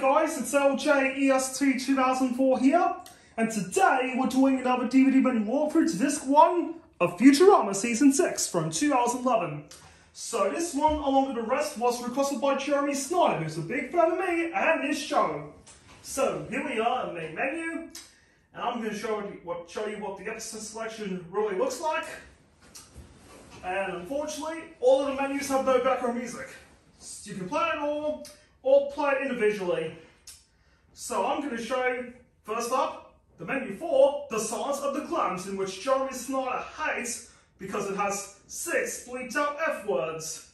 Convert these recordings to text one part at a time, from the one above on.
guys, it's LJ EST 2004 here, and today we're doing another DVD menu walkthrough to disc 1 of Futurama Season 6 from 2011. So this one, along with the rest, was requested by Jeremy Snider, who's a big fan of me and this show. So here we are in the main menu, and I'm going to show you what, show you what the episode selection really looks like. And unfortunately, all of the menus have no background music. So You can play it all, or play it individually. So I'm going to show you, first up, the menu for The Silence of the Clamps, in which Jeremy Snider hates because it has six bleeped out F words.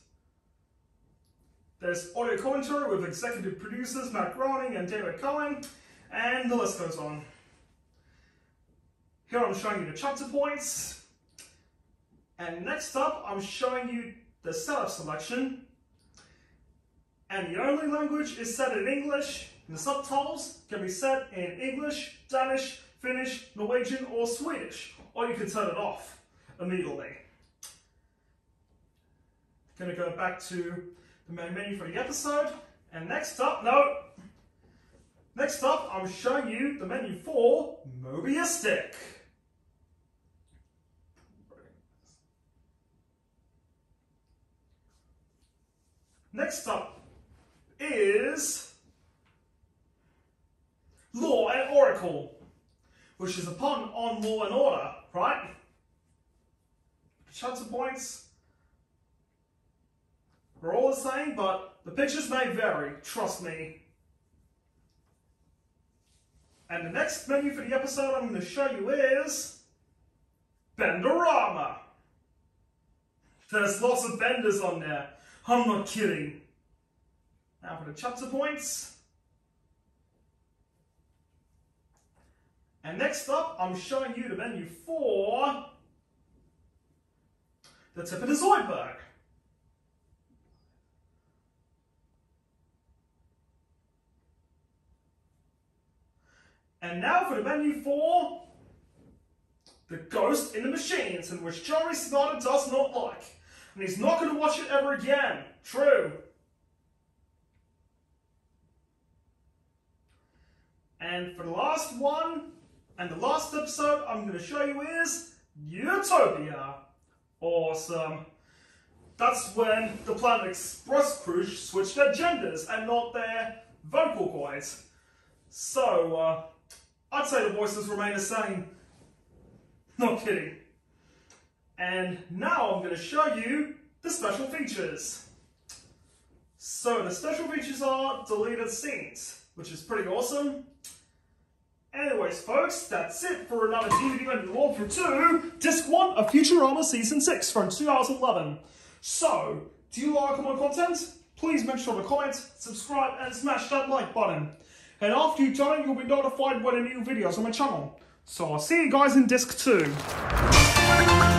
There's audio commentary with executive producers Matt Groening and David Cohen, and the list goes on. Here I'm showing you the chapter points, and next up I'm showing you the setup selection and the only language is set in English. And the subtitles can be set in English, Danish, Finnish, Norwegian, or Swedish, or you can turn it off immediately. Gonna go back to the main menu for the episode, and next up, no, next up, I'm showing you the menu for Möbius Dick. Next up, is law and oracle, which is a pun on law and order, right? Chapter points We're all the same, but the pictures may vary, trust me. And the next menu for the episode I'm going to show you is Benderama. There's lots of benders on there. I'm not kidding. Now for the chapter points. And next up, I'm showing you the menu for the tip of the Zoidberg. And now for the menu for the Ghost in the Machines, in which Jerry Snider does not like. And he's not going to watch it ever again. True. And for the last one, and the last episode I'm going to show you is Utopia. Awesome. That's when the Planet Express crew switched their genders and not their vocal cords. So, uh, I'd say the voices remain the same. Not kidding. And now I'm going to show you the special features. So the special features are deleted scenes, which is pretty awesome. Anyways, folks, that's it for another TV DVD Menu for 2, Disc 1 of Futurama Season 6 from 2011. So, do you like my content? Please make sure to comment, subscribe, and smash that like button. And after you've done you'll be notified when a new video's on my channel. So I'll see you guys in Disc 2.